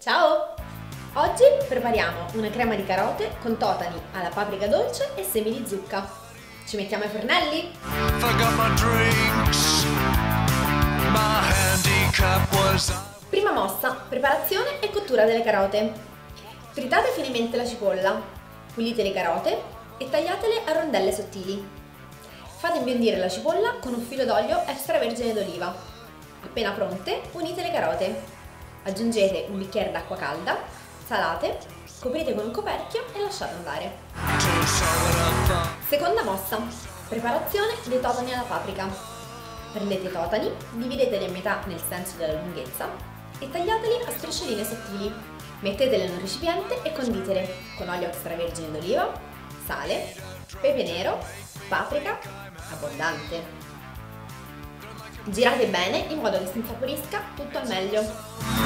Ciao! Oggi prepariamo una crema di carote con totani alla paprika dolce e semi di zucca. Ci mettiamo ai fornelli? Prima mossa, preparazione e cottura delle carote. Tritate finemente la cipolla, pulite le carote e tagliatele a rondelle sottili. Fate imbiondire la cipolla con un filo d'olio extravergine d'oliva. Appena pronte, unite le carote. Aggiungete un bicchiere d'acqua calda, salate, coprite con un coperchio e lasciate andare. Seconda mossa. Preparazione dei totani alla paprika. Prendete i totani, divideteli a metà nel senso della lunghezza e tagliateli a striscioline sottili. Metteteli in un recipiente e conditeli con olio extravergine d'oliva, sale, pepe nero, paprika, abbondante. Girate bene in modo che si insaporisca tutto al meglio.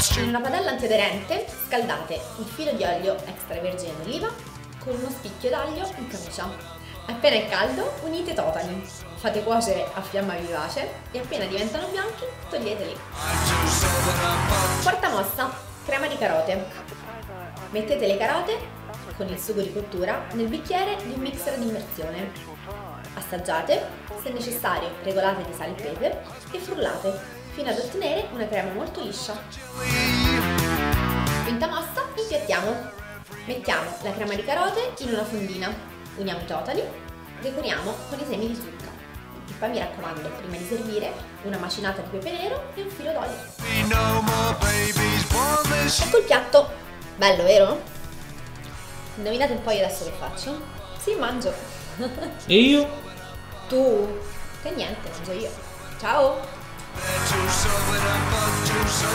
In una padella antiaderente scaldate un filo di olio extravergine d'oliva con uno spicchio d'aglio in camicia. Appena è caldo, unite i totani. Fate cuocere a fiamma vivace e appena diventano bianchi, toglieteli. Quarta mossa, crema di carote. Mettete le carote con il sugo di cottura nel bicchiere di un mixer di immersione. Assaggiate, se necessario regolate di sale e pepe e frullate fino ad ottenere una crema molto liscia. Quinta mossa, impiattiamo. Mettiamo la crema di carote in una fondina uniamo i totali, decoriamo con i semi di zucca. E poi mi raccomando, prima di servire, una macinata di pepe nero e un filo d'olio. Ecco il piatto! Bello, vero? Indovinate un po' io adesso che faccio? Sì, mangio. E io? Tu? Che niente, mangio io. Ciao! Juice,